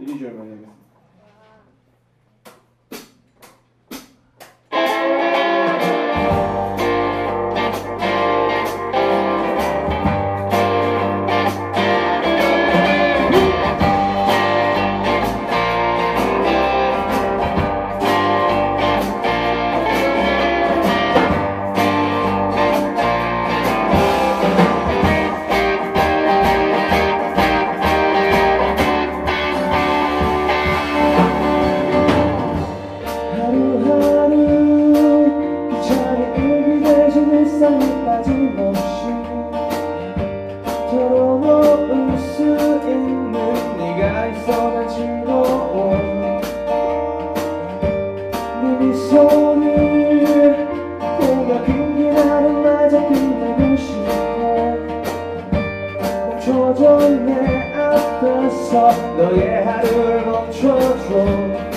İyi görməliyəm. 사랑에 빠진 없이 웃을 수 있는 네가 있어 난 즐거워. 네 미소를 내가 그기나는 맞아 끝내고 싶어 멈춰져 내 앞에서 너의 하루를 멈춰줘.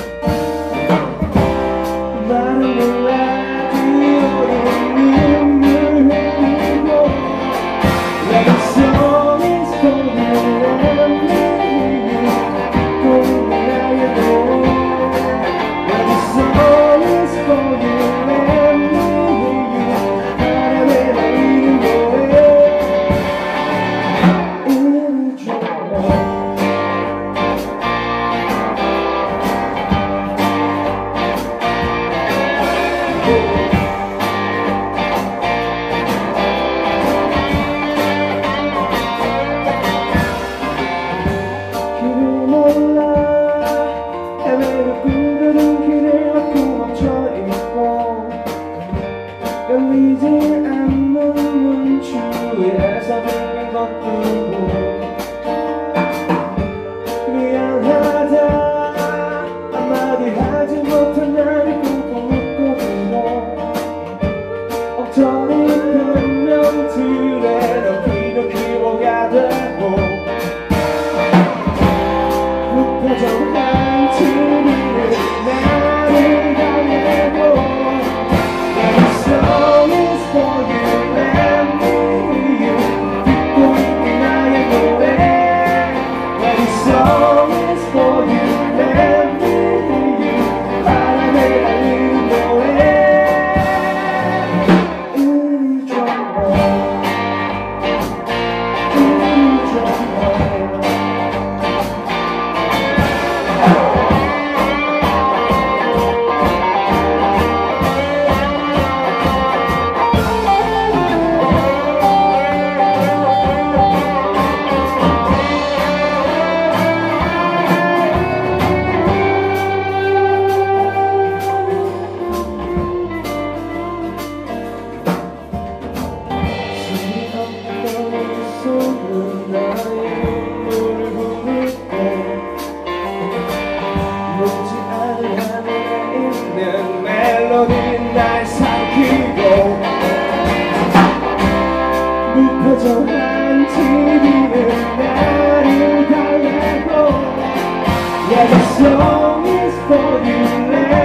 그대로 그대로 길에 엎어져 있고 열리지 않는 눈 주위에서 걷고 for 고정한 TV는 나를 달래고 Yeah, the song is for you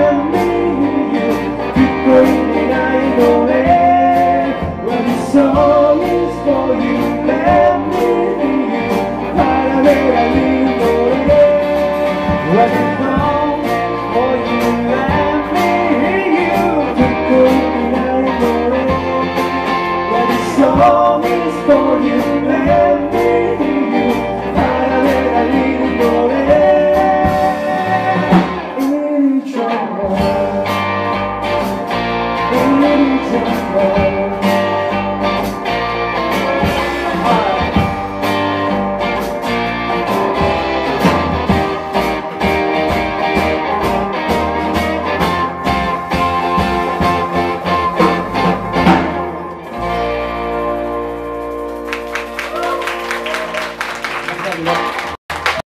amor